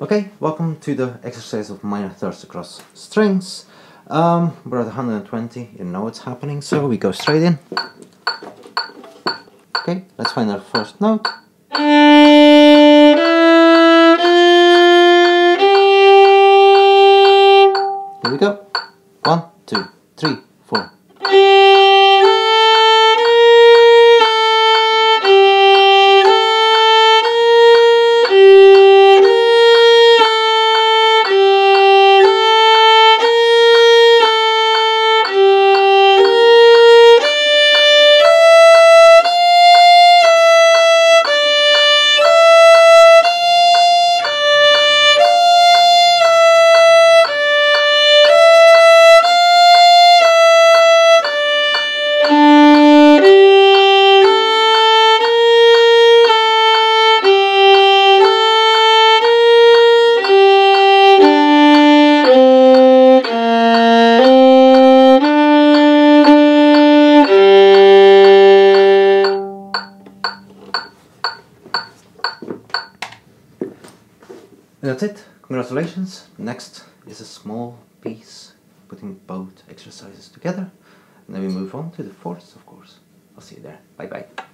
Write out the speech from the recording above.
Okay, welcome to the exercise of minor thirds across strings. Um, we're at 120, you know what's happening, so we go straight in. Okay, let's find our first note. Here we go. One, two, three, four. That's it. Congratulations. Next is a small piece, putting both exercises together. And then we move on to the fourth, of course. I'll see you there. Bye bye.